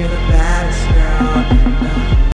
near the best.